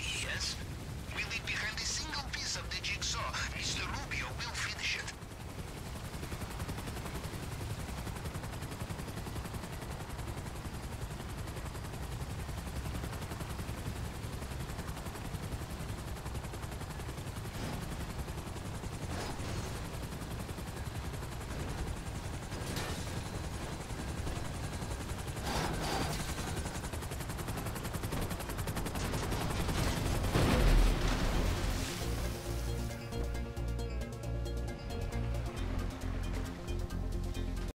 yes.